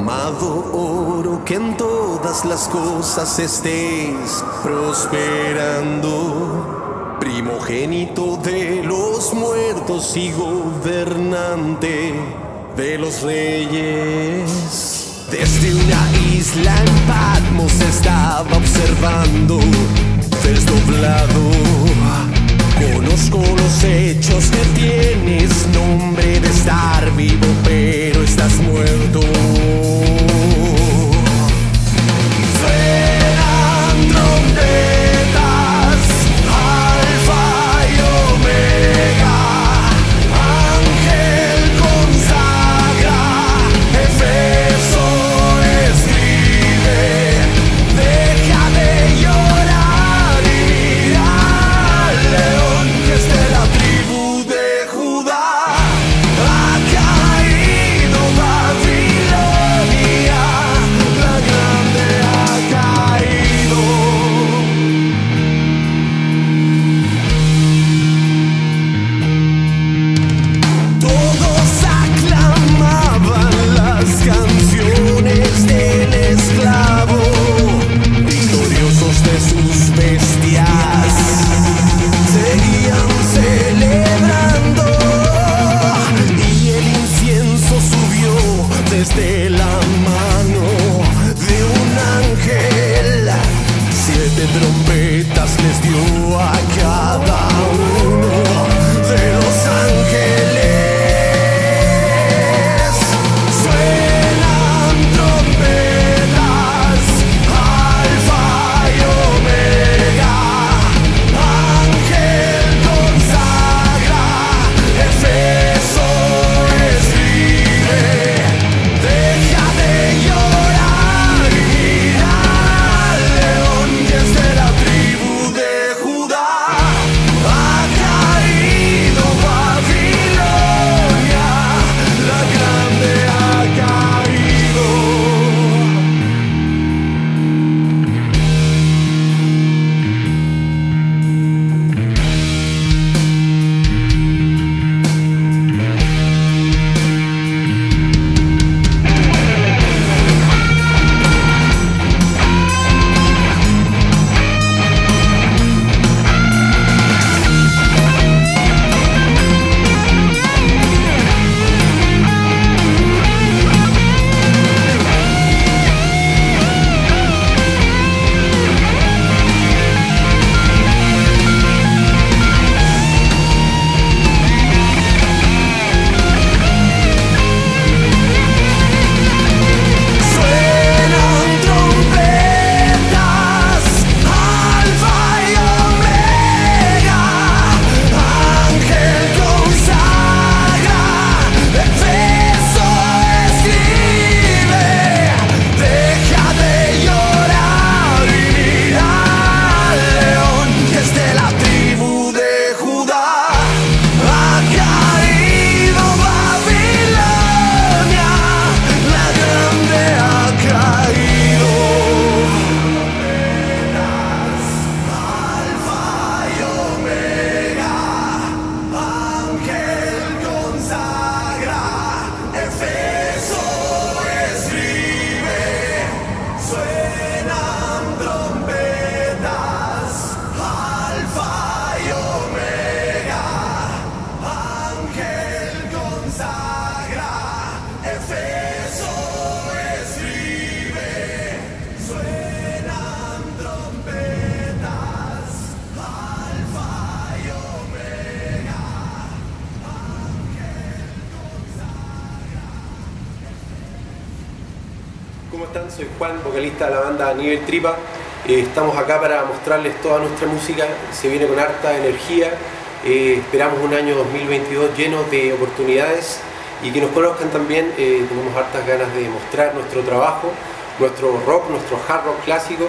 Amado oro, que en todas las cosas estéis prosperando. Primogénito de los muertos y gobernante de los reyes. Desde una isla en Patmos estaba observando, desdoblado. Conozco los hechos que tienes nombre de estar vivo, pero estás muerto. Vocalista de la banda Nivel Tripa. Eh, estamos acá para mostrarles toda nuestra música. Se viene con harta energía. Eh, esperamos un año 2022 lleno de oportunidades y que nos conozcan también. Eh, tenemos hartas ganas de mostrar nuestro trabajo, nuestro rock, nuestro hard rock clásico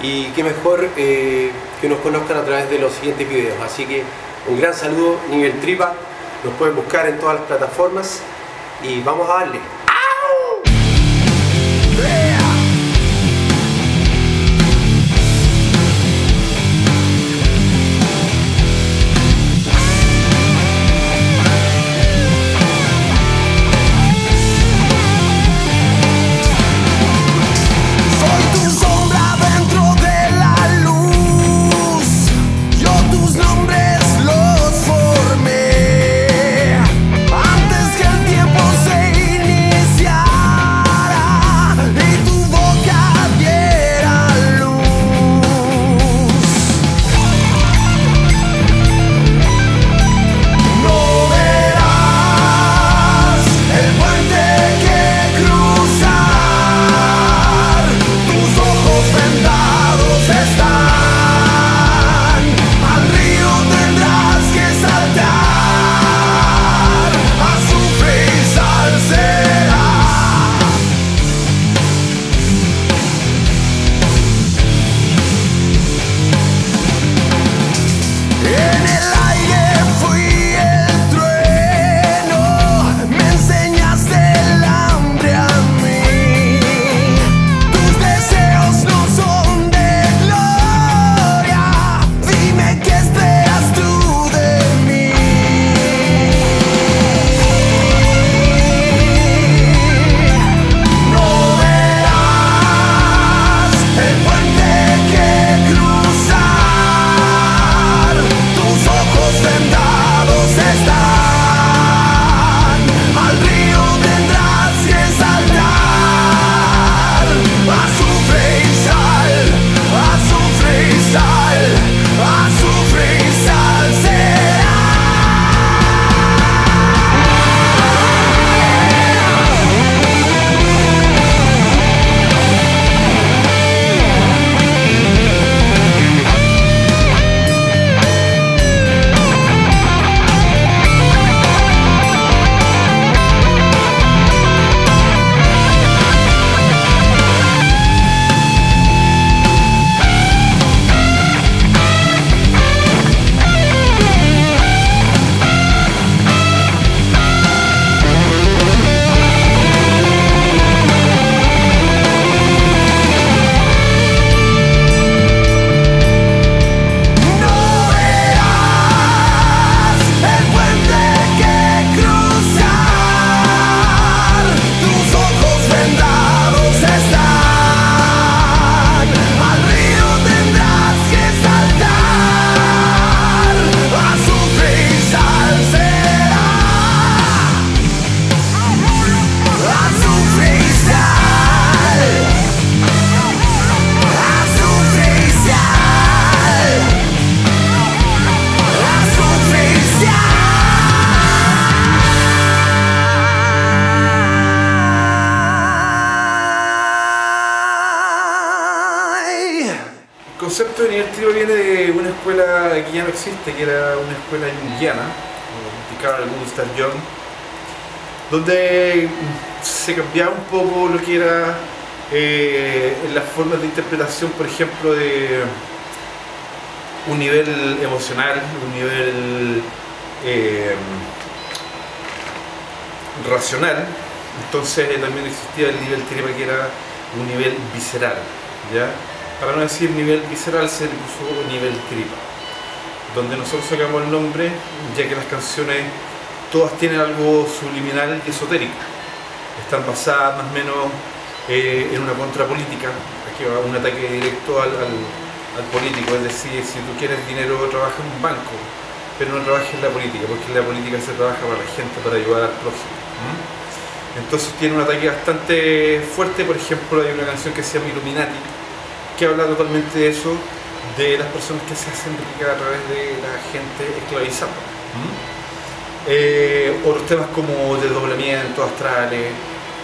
y qué mejor que nos conozcan a través de los siguientes videos. Así que un gran saludo, Nivel Tripa. Nos pueden buscar en todas las plataformas y vamos a darle. Viene de una escuela que ya no existe, que era una escuela indiana, de Carl Gustav Jung, donde se cambiaba un poco lo que era eh, las formas de interpretación, por ejemplo, de un nivel emocional, un nivel eh, racional, entonces también existía el nivel tripa que era un nivel visceral, ¿ya? Para no decir nivel visceral se le puso nivel tripa, donde nosotros sacamos el nombre, ya que las canciones todas tienen algo subliminal y esotérico, están basadas más o menos eh, en una contrapolítica, aquí va un ataque directo al, político, es decir, si tú quieres dinero trabaja en un banco, pero no trabajes en la política, porque en la política se trabaja para la gente, para ayudar al prójimo. Entonces tiene un ataque bastante fuerte, por ejemplo hay una canción que se llama Illuminati, que habla totalmente de eso, de las personas que se hacen rica a través de la gente esclavizada. Eh, otros temas como desdoblamiento, astrales,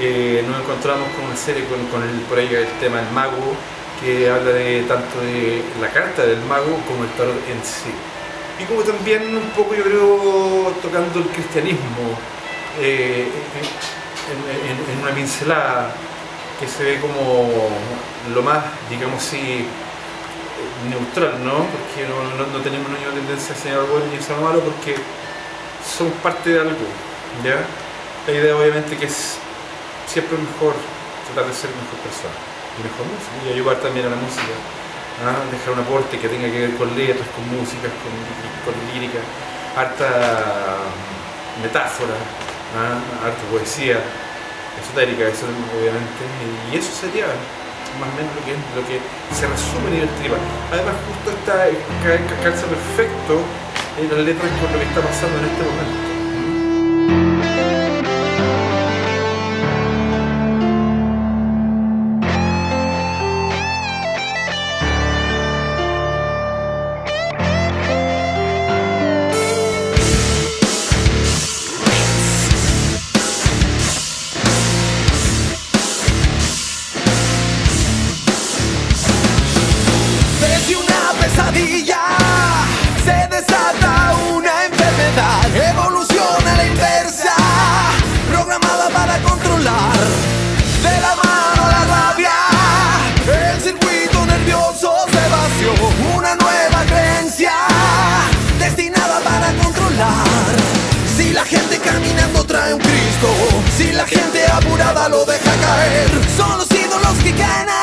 eh, nos encontramos con una serie con, el, por ahí el tema del mago, que habla de tanto de la carta del mago como el tarot en sí. Y como también un poco yo creo tocando el cristianismo, eh, en, una pincelada que se ve como lo más, digamos así, neutral, ¿no? Porque no, tenemos ninguna tendencia a enseñar algo bueno ni a malo porque somos parte de algo, ¿ya? La idea obviamente que es siempre mejor tratar de ser mejor persona y mejor música y ayudar también a la música, ¿ah? dejar un aporte que tenga que ver con letras, con músicas, con, con lírica, harta metáfora, ¿ah? harta poesía esotérica, eso obviamente, y eso sería más o menos lo que, lo que se resume en el tripa. Además justo está calza perfecto en las letras con lo que está pasando en este momento. la gente apurada lo deja caer. Son los ídolos que caen.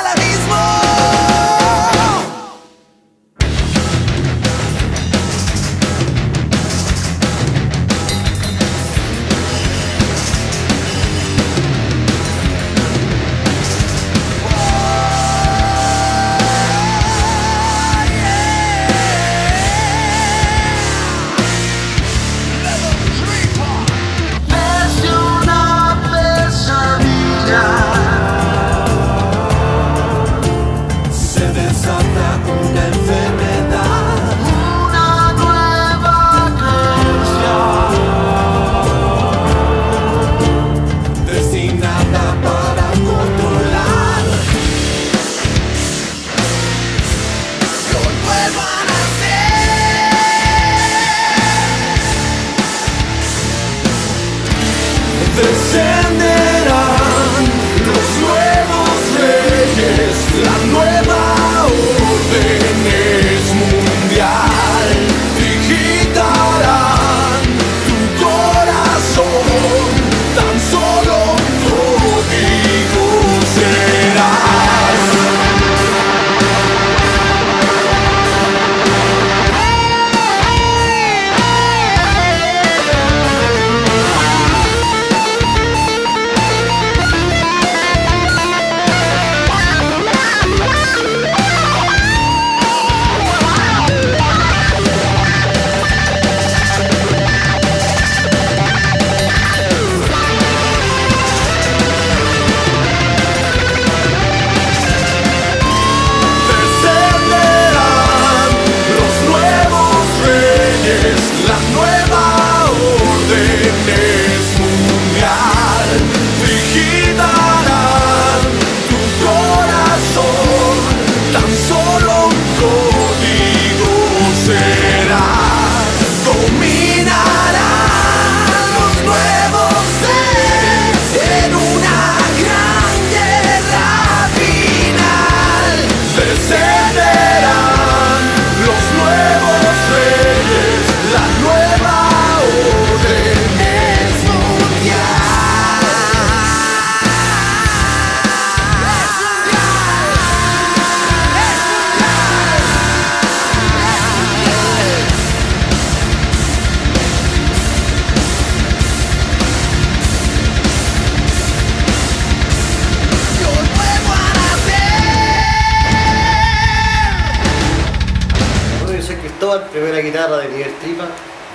Primera guitarra de Nivel Tripa.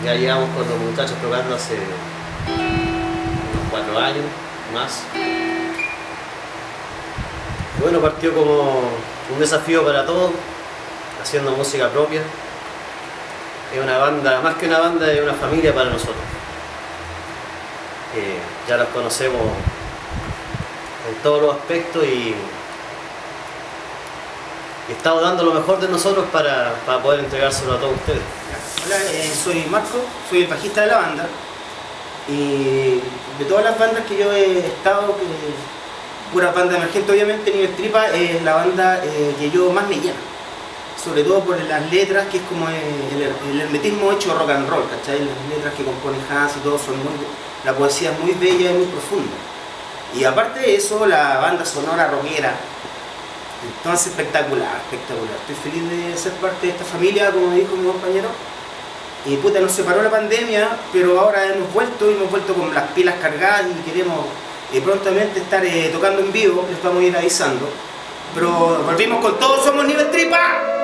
Ya llevamos con los muchachos tocando hace unos cuatro años más. Bueno, partió como un desafío para todos, haciendo música propia. Es una banda, más que una banda, es una familia para nosotros. Eh, ya los conocemos en todos los aspectos y estamos dando lo mejor de nosotros para, para poder entregárselo a todos ustedes. Hola, eh, soy Marco, soy el bajista de la banda. Y de todas las bandas que yo he estado, pura banda emergente, obviamente, Nivel Tripa es la banda eh, que yo más me llena. Sobre todo por las letras, que es como el, el hermetismo hecho rock and roll, ¿cachai? Las letras que compone Hans y todo son muy. La poesía es muy bella y muy profunda. Y aparte de eso, la banda sonora rockera. Entonces, espectacular, espectacular. Estoy feliz de ser parte de esta familia, como dijo mi compañero. Y puta, nos separó la pandemia, pero ahora hemos vuelto y hemos vuelto con las pilas cargadas y queremos eh, prontamente estar eh, tocando en vivo, les vamos a ir avisando. Pero volvimos con todo, somos nivel tripa.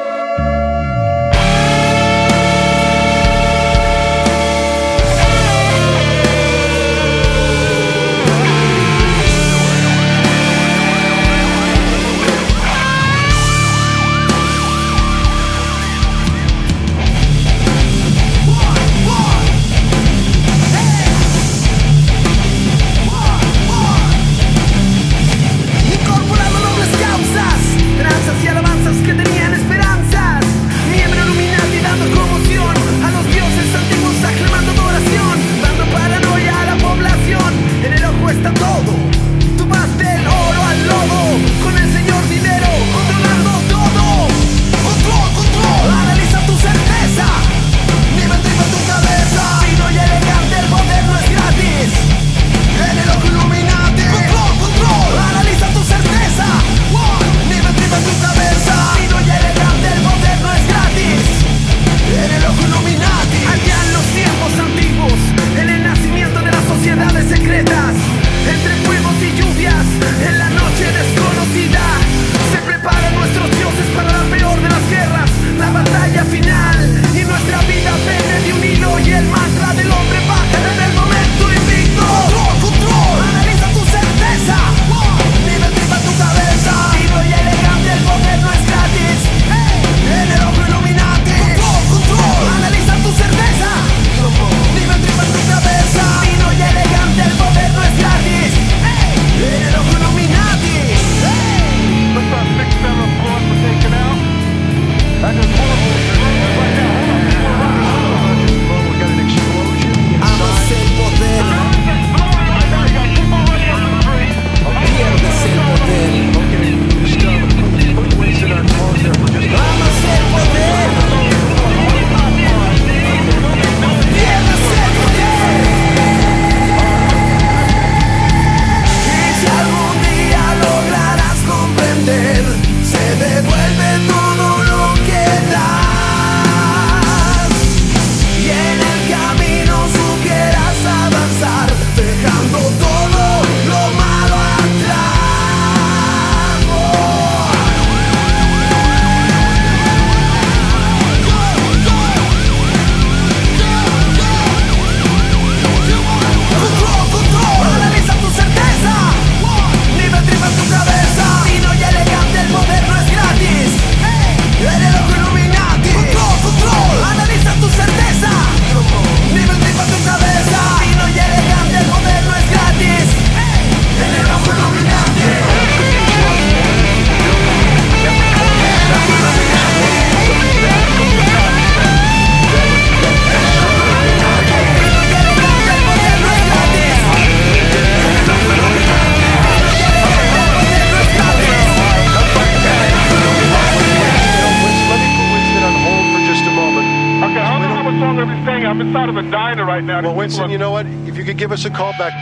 Diner right now. Well, Winston, people you know what? If you could give us a call back.